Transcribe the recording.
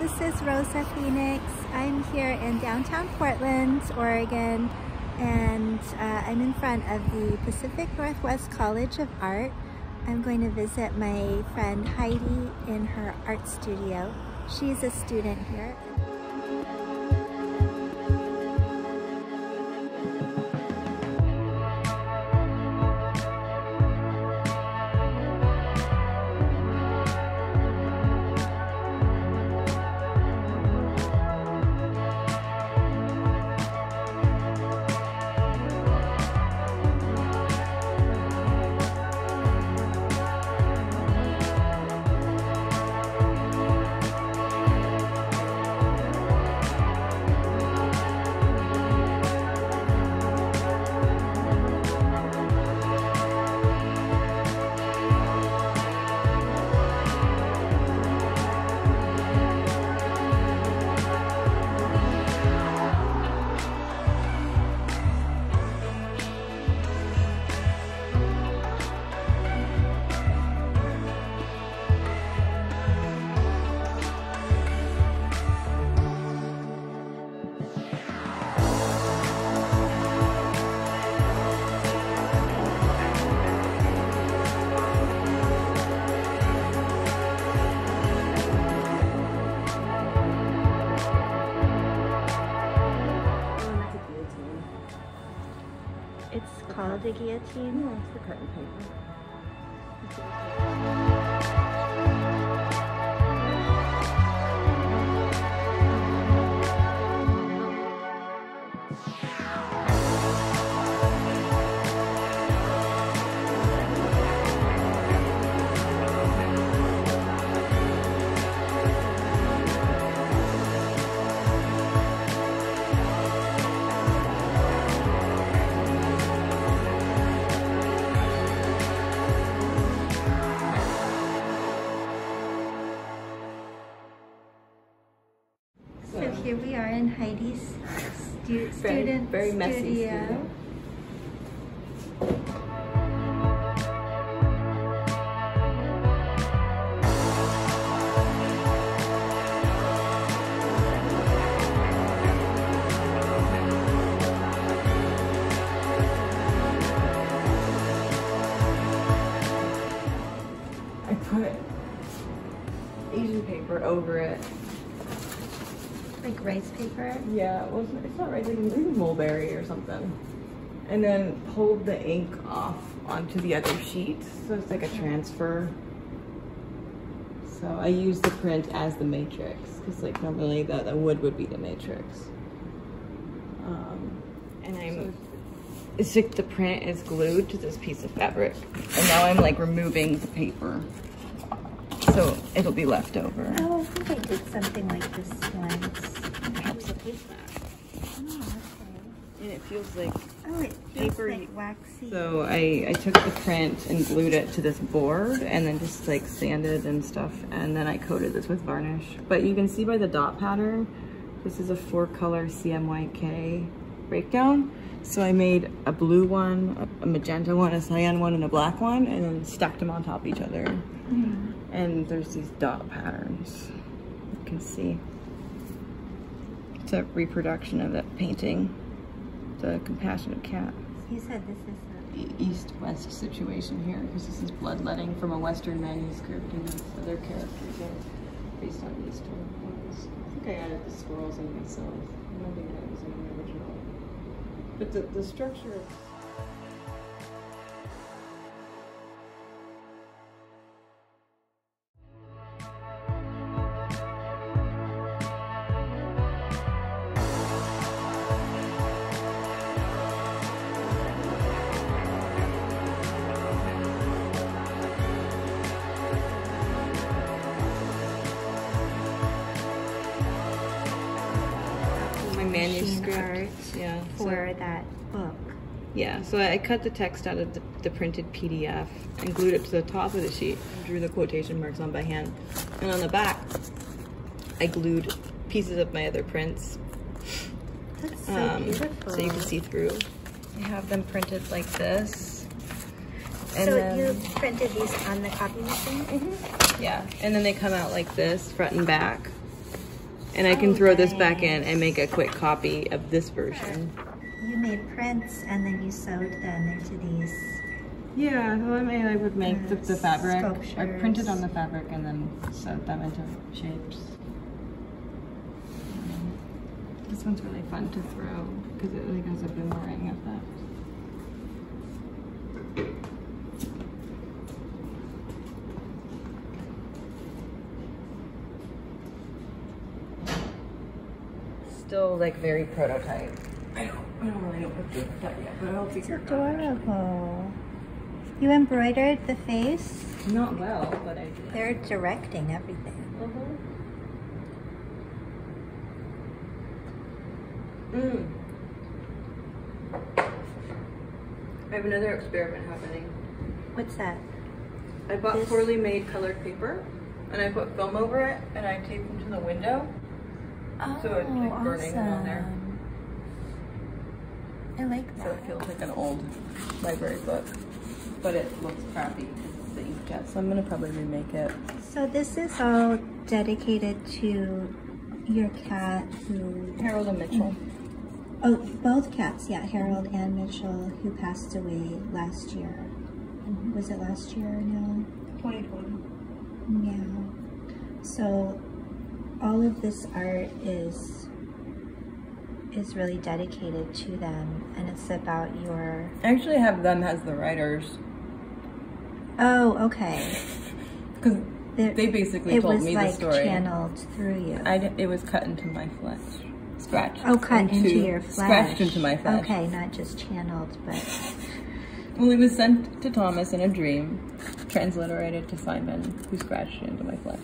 this is Rosa Phoenix. I'm here in downtown Portland, Oregon, and uh, I'm in front of the Pacific Northwest College of Art. I'm going to visit my friend Heidi in her art studio. She's a student here. Called a guillotine. It's the curtain paper. Here we are in Heidi's stu Very- student very messy studio. studio. I put Asian paper over it. Like rice paper. Yeah, it wasn't, it's not rice, like maybe mulberry or something. And then pulled the ink off onto the other sheet. So it's like a transfer. So I use the print as the matrix because like normally the, the wood would be the matrix. Um, and I'm, it's like the print is glued to this piece of fabric. And now I'm like removing the paper. So it'll be left over. I think I did something like this once. It helps the paper. Oh, okay. And it feels like Oh, it feels Paper- like waxy. So I, I took the print and glued it to this board and then just like sanded and stuff and then I coated this with varnish. But you can see by the dot pattern, this is a four color CMYK breakdown. So I made a blue one, a magenta one, a cyan one, and a black one and then stacked them on top of each other. Mm. And there's these dot patterns, you can see. It's a reproduction of that painting, the Compassionate Cat You said this is the east-west situation here because this is bloodletting from a western manuscript and these other characters are based on eastern ones. I think I added the squirrels in myself. I don't think that was in the original. But the, the structure manuscript. art Yeah. so- for that book. Yeah, so I cut the text out of the, the printed PDF and glued it to the top of the sheet and drew the quotation marks on by hand. And on the back, I glued pieces of my other prints That's so um, beautiful. so you can see through. I have them printed like this. And so then, you printed these on the copy machine? yeah, and then they come out like this, front and back. And I can Oh, throw this back in and make a quick copy of this version. You made prints and then you sewed them into these. Yeah, well, I mean, I would make the, the fabric. I printed on the fabric and then sewed them into shapes. Um, This one's really fun to throw because it like has a boomerang effect. Still like very prototype. I don't, I don't really know what to do with that yet, but I'll figure it out. Adorable. You embroidered the face. Not well, but I did. They're directing everything. Mm. I have another experiment happening. What's that? I bought This- poorly made colored paper and I put film over it and I taped them to the window. So it's like burning on there. Oh, awesome. I like that. So it feels like an old library book. But it looks crappy because it's the inkjet. So I'm gonna probably remake it. So this is all dedicated to your cat who, Harold and Mitchell. Mm-hmm. oh, both cats, yeah, Harold and Mitchell, who passed away last year. Mm-hmm. Was it last year? No. 2020. Yeah. So all of this art is is really dedicated to them and it's about your I actually have them as the writers. Oh, okay. Because they basically it told was me like the story. channeled through you. I it was cut into my flesh. Scratched. oh, cut into, your flesh. Scratched into my flesh. Okay, not just channeled, but Well, it was sent to Thomas in a dream, transliterated to Simon, who scratched it into my flesh.